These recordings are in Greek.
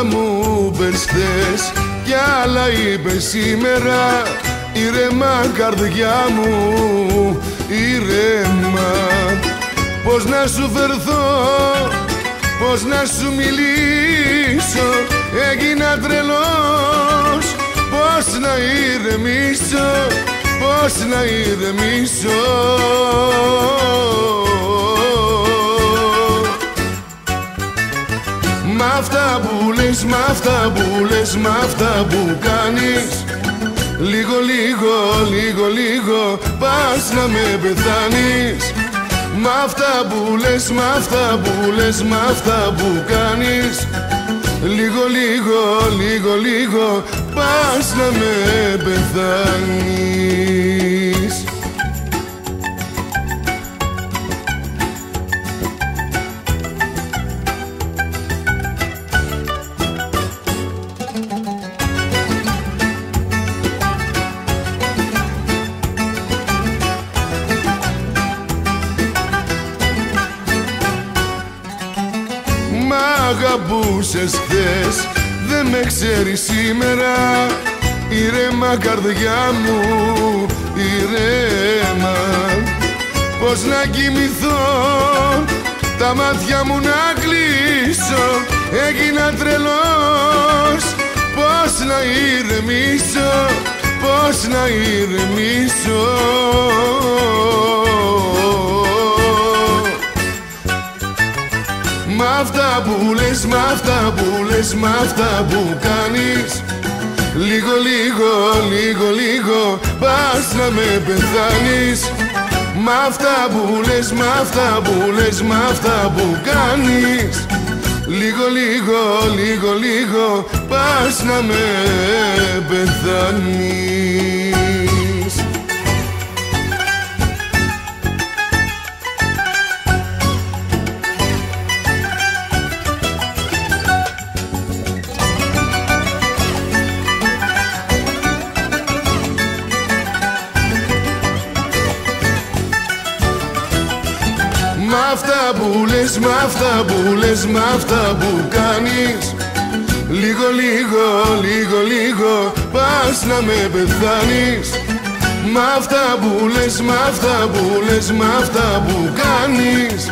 Άλλα μου πες χθες κι άλλα είπες σήμερα. Ήρεμα καρδιά μου, ήρεμα Πώς να σου φερθώ, πώς να σου μιλήσω Έγινα τρελός, πώς να ηρεμήσω Πώς να ηρεμήσω Μ' αυτά που λες, μ' αυτά που λες, μ' αυτά που κάνεις. Λίγο, λίγο, λίγο, λίγο πας να με πεθάνεις. Μ' αυτά που λες, μ' αυτά που λες, μ' αυτά που κάνεις. Λίγο, λίγο, λίγο, λίγο πας να με πεθάνεις Μ' αγαπούσες χθες Δεν με ξέρεις σήμερα. Ηρέμα καρδιά μου Ηρέμα Πώς να κοιμηθώ Τα μάτια μου να κλείσω. Έγινα τρελός Πώς να ηρεμήσω Πώς να ηρεμήσω που λες, μ' αυτά που λες, μ' αυτά που κάνεις. Λίγο, λίγο, λίγο, λίγο πας να με πεθάνεις. Μ' αυτά που λες, μ' αυτά που λες, μ' αυτά που κάνεις. Λίγο, λίγο, λίγο, λίγο πας να με πεθάνεις Μ' αυτά που λες, μ' αυτά που λες, μ' αυτά που κάνεις. Λίγο, λίγο, λίγο, λίγο πας να με πεθάνεις. Μ' αυτά που λες, μ' αυτά που λες, μ' αυτά που κάνεις.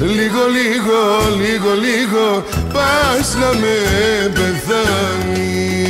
Λίγο, λίγο, λίγο, λίγο πας να με πεθάνεις